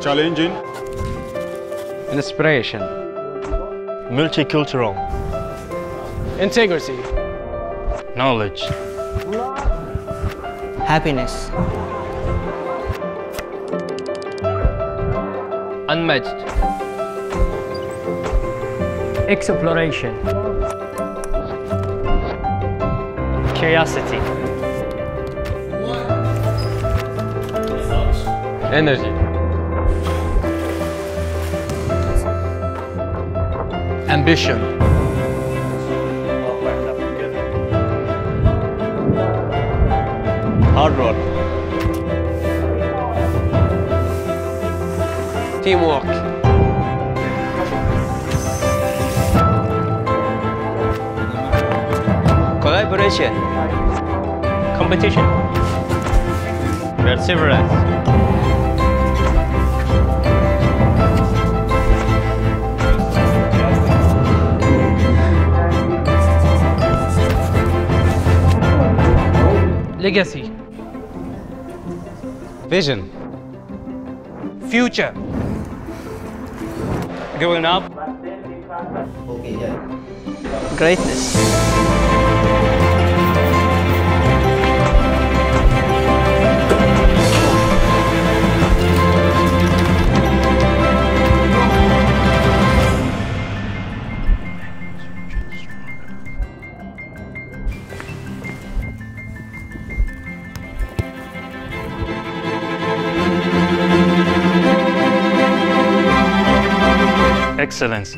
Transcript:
challenging, inspiration, multicultural, integrity, knowledge, happiness, unmatched, exploration, curiosity, energy, ambition, hard work, teamwork, collaboration, competition, perseverance, legacy, vision, future, growing up, greatness, excellence,